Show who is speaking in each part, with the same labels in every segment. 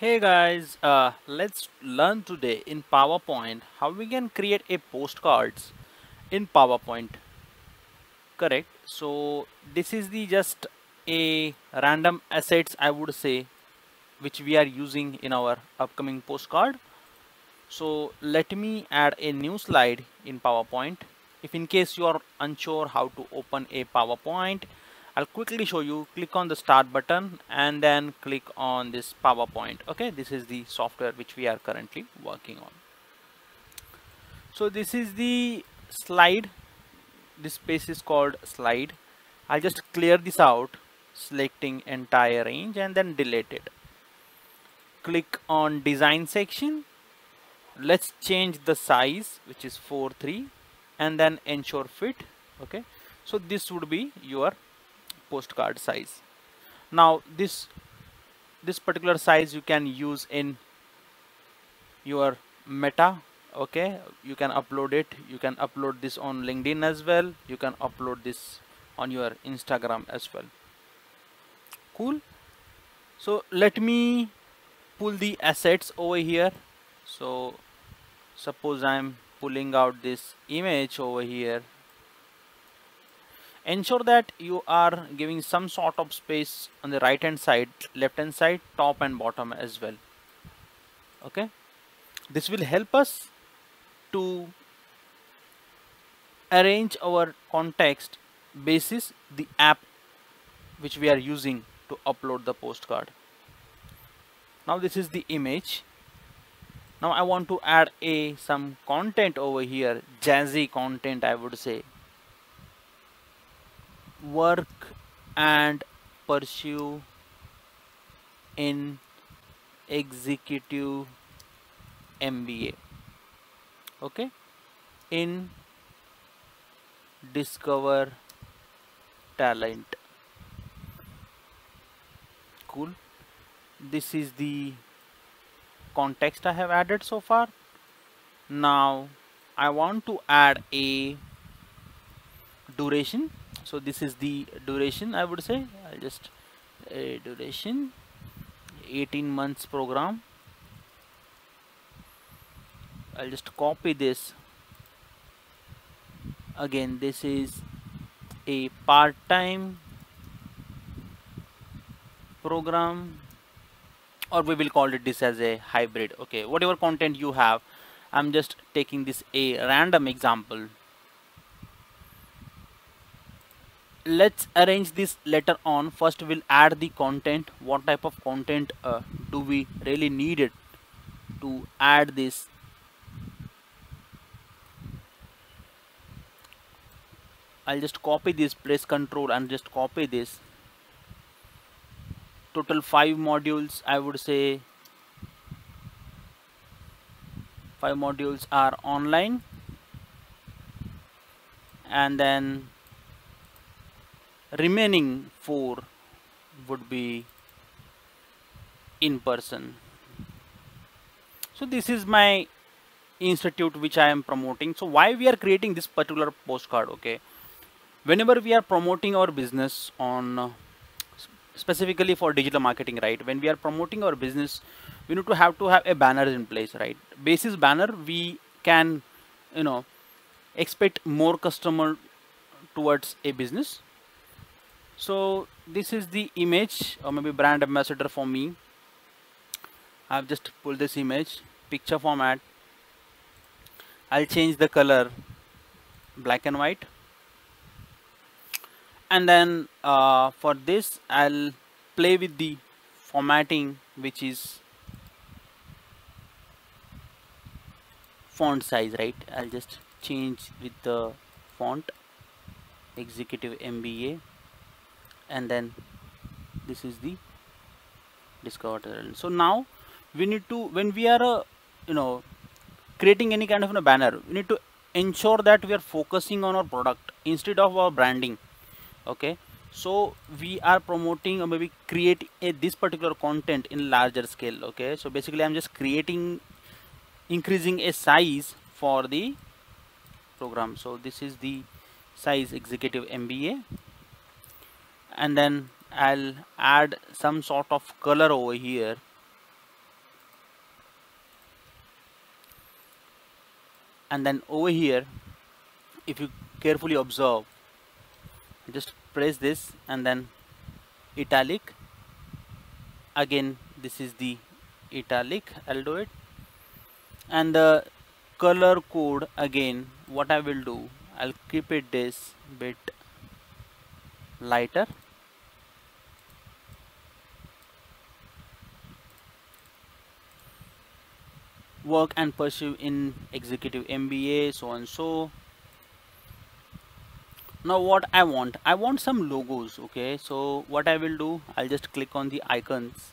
Speaker 1: Hey guys, uh, let's learn today in PowerPoint how we can create a postcards in PowerPoint. Correct. So this is the just a random assets I would say which we are using in our upcoming postcard. So let me add a new slide in PowerPoint. If in case you are unsure how to open a PowerPoint, I'll quickly show you. Click on the start button and then click on this PowerPoint okay? This is the software which we are currently working on. So this is the slide. This space is called slide. I'll just clear this out selecting entire range and then delete it. Click on design section. Let's change the size which is 4 3 and then ensure fit okay? So this would be your postcard size. Now this this particular size you can use in your meta okay? You can upload it. You can upload this on linkedin as well. You can upload this on your instagram as well. Cool? So let me pull the assets over here. So suppose i'm pulling out this image over here ensure that you are giving some sort of space on the right hand side left hand side top and bottom as well. Okay? This will help us to arrange our context basis the app which we are using to upload the postcard. Now this is the image. Now I want to add a some content over here jazzy content I would say work and pursue in executive MBA okay? In discover talent. Cool. This is the context I have added so far. Now I want to add a duration so this is the duration I would say. I'll just a duration. 18 months program. I'll just copy this. Again this is a part-time program or we will call it this as a hybrid. Okay whatever content you have I'm just taking this a random example let's arrange this later on. First we'll add the content. What type of content uh, do we really need it to add this? I'll just copy this press control and just copy this. Total five modules I would say. Five modules are online. And then remaining four would be in person. So this is my institute which I am promoting. So why we are creating this particular postcard okay? Whenever we are promoting our business on specifically for digital marketing right? When we are promoting our business we need to have to have a banner in place right? Basis banner we can you know expect more customer towards a business so this is the image or maybe brand ambassador for me. I've just pulled this image picture format. I'll change the color black and white. And then uh, for this I'll play with the formatting which is font size right? I'll just change with the font executive MBA and then this is the discover talent so now we need to when we are uh, you know creating any kind of a banner we need to ensure that we are focusing on our product instead of our branding. Okay? So we are promoting or maybe create a, this particular content in larger scale. Okay? So basically i'm just creating increasing a size for the program. So this is the size executive mba and then I'll add some sort of color over here. And then over here if you carefully observe just press this and then italic. Again this is the italic I'll do it. And the color code again what I will do I'll keep it this bit lighter. Work and pursue in executive MBA so and so. Now what I want I want some logos okay? So what I will do I'll just click on the icons.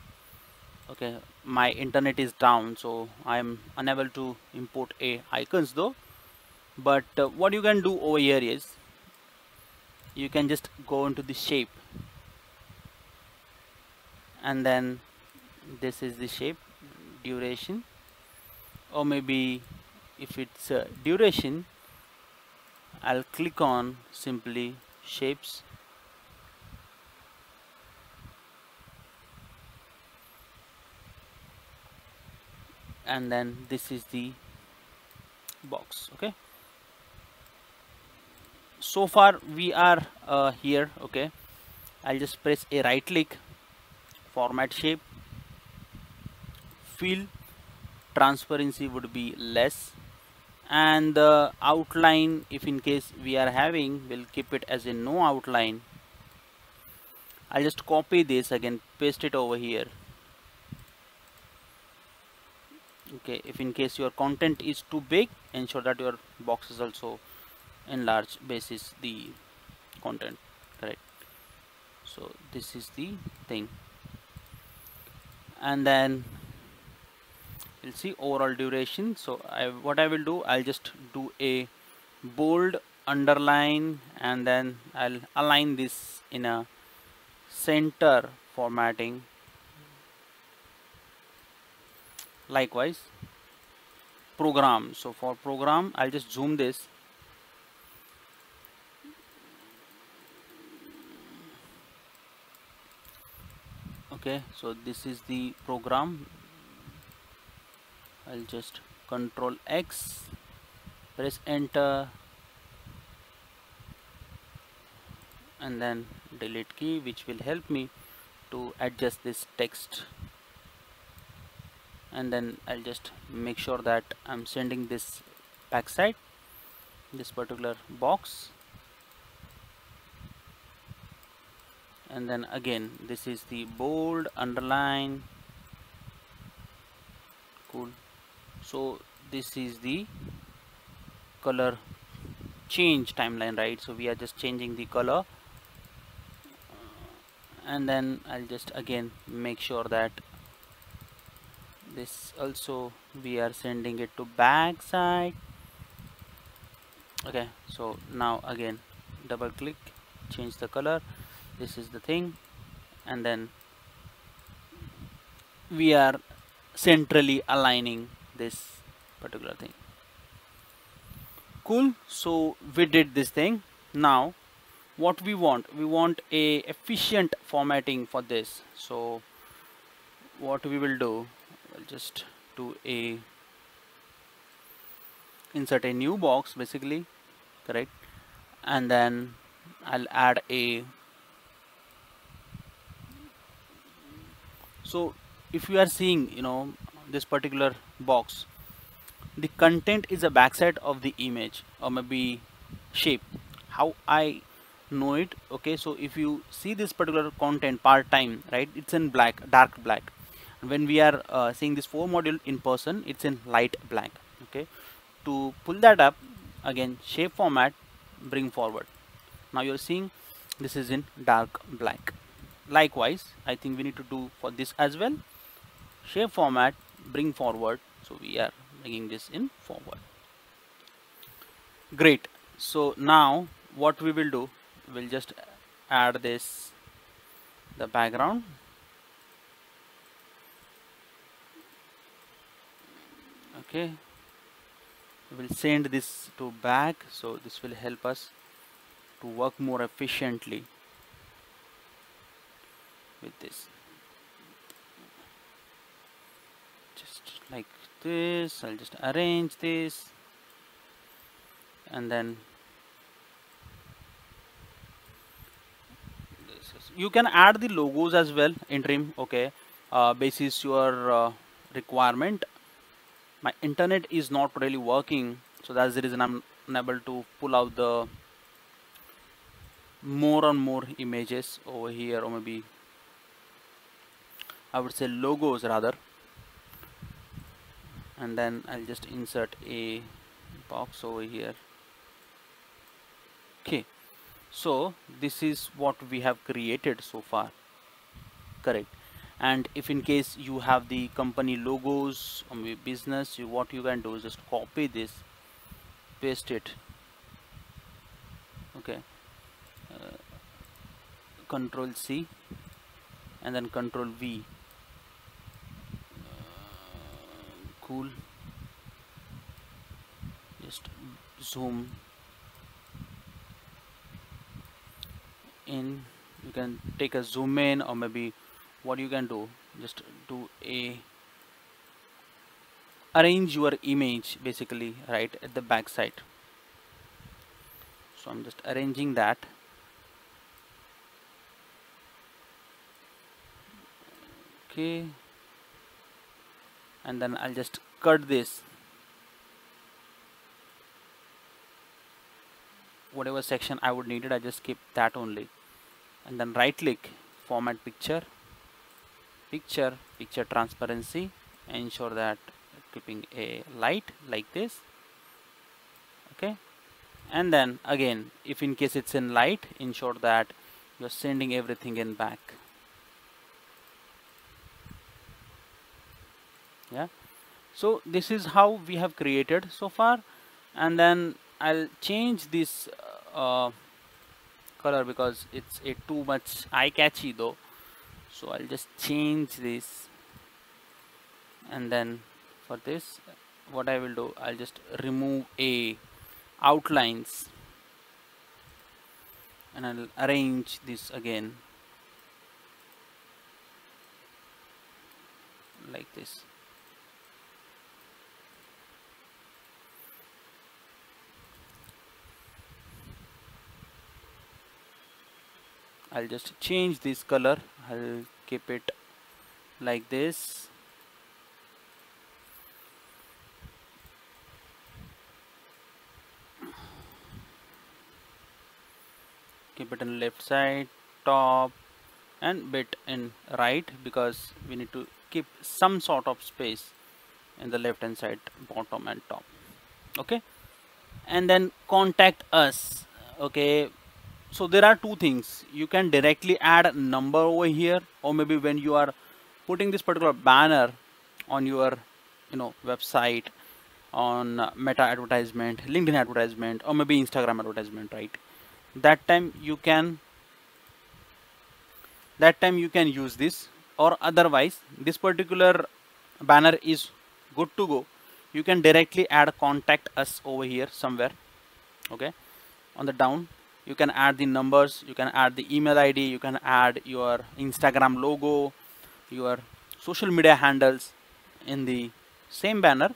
Speaker 1: Okay my internet is down so I'm unable to import a icons though. But uh, what you can do over here is you can just go into the shape. And then this is the shape duration. Or maybe if it's duration I'll click on simply shapes. And then this is the box okay so far we are uh, here okay. I'll just press a right click format shape. Fill transparency would be less. And the outline if in case we are having we'll keep it as a no outline. I'll just copy this again paste it over here. Okay if in case your content is too big ensure that your box is also enlarged basis the content correct? So this is the thing. And then we'll see overall duration. So I, what I will do I'll just do a bold underline and then I'll align this in a center formatting. Likewise program. So for program I'll just zoom this okay so this is the program. I'll just control X press enter and then delete key which will help me to adjust this text. And then I'll just make sure that I'm sending this backside this particular box and then again this is the bold underline cool so this is the color change timeline right? So we are just changing the color. Uh, and then I'll just again make sure that this also we are sending it to back side okay so now again double click change the color this is the thing. And then we are centrally aligning this particular thing. Cool. So we did this thing. Now what we want? We want a efficient formatting for this. So what we will do? I'll just do a insert a new box basically. Correct? And then I'll add a so if you are seeing you know this particular box the content is a backside of the image or maybe shape. How I know it? Okay so if you see this particular content part time right it's in black dark black. When we are uh, seeing this four module in person it's in light black okay? To pull that up again shape format bring forward. Now you're seeing this is in dark black likewise I think we need to do for this as well. Shape format bring forward. So we are bringing this in forward. Great. So now what we will do? We'll just add this the background. Okay. We will send this to back. So this will help us to work more efficiently with this. Just like this I'll just arrange this and then you can add the logos as well in interim okay? Uh, basis your uh, requirement. My internet is not really working so that's the reason I'm unable to pull out the more and more images over here or maybe I would say logos rather. And then I'll just insert a box over here. Okay. So this is what we have created so far. Correct. And if in case you have the company logos or business you, what you can do is just copy this paste it. Okay. Uh, control C and then control V uh, cool. Just zoom in. You can take a zoom in or maybe what you can do just do a arrange your image basically right at the back side. So I'm just arranging that. Okay and then I'll just cut this. Whatever section I would need it I just keep that only. And then right click format picture picture picture transparency ensure that keeping a light like this okay? And then again if in case it's in light ensure that you're sending everything in back yeah. So this is how we have created so far. And then I'll change this uh, color because it's a too much eye-catchy though. So I'll just change this. And then for this what I will do I'll just remove a outlines. And I'll arrange this again. Like this I'll just change this color. I'll keep it like this. Keep it in left side top and bit in right because we need to keep some sort of space in the left hand side bottom and top. Okay? And then contact us. Okay so there are two things. You can directly add a number over here or maybe when you are putting this particular banner on your you know website on meta advertisement linkedin advertisement or maybe instagram advertisement right? That time you can that time you can use this or otherwise this particular banner is good to go. You can directly add contact us over here somewhere okay? On the down you can add the numbers you can add the email id you can add your instagram logo your social media handles in the same banner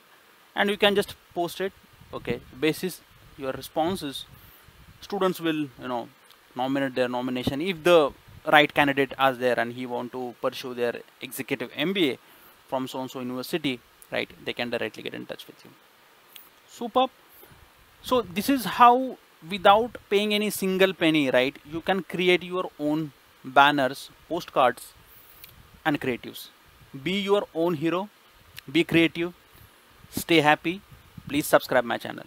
Speaker 1: and you can just post it okay? Basis your responses students will you know nominate their nomination if the right candidate is there and he want to pursue their executive mba from so and so university right? They can directly get in touch with you. Superb. So this is how without paying any single penny right you can create your own banners postcards and creatives. Be your own hero be creative stay happy please subscribe my channel